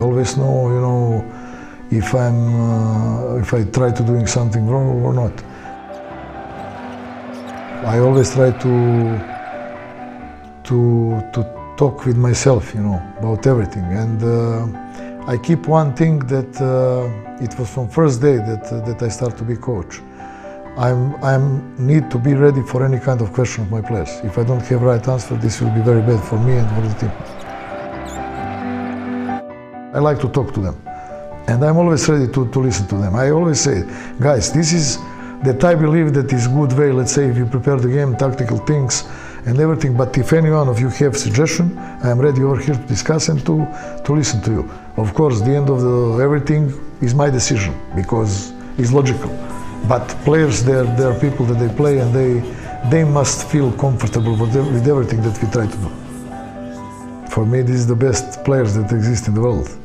always know, you know, if I'm, uh, if I try to doing something wrong or not. I always try to, to, to talk with myself, you know, about everything. And uh, I keep one thing that uh, it was from first day that, uh, that I start to be coach. I'm, I'm need to be ready for any kind of question of my players. If I don't have right answer, this will be very bad for me and for the team. I like to talk to them. And I'm always ready to, to listen to them. I always say, guys, this is that I believe that is good way, let's say, if you prepare the game, tactical things and everything. But if any one of you have suggestion, I am ready over here to discuss and to, to listen to you. Of course, the end of the, everything is my decision because it's logical. But players, they're, they're people that they play and they, they must feel comfortable with, with everything that we try to do. For me, this is the best players that exist in the world.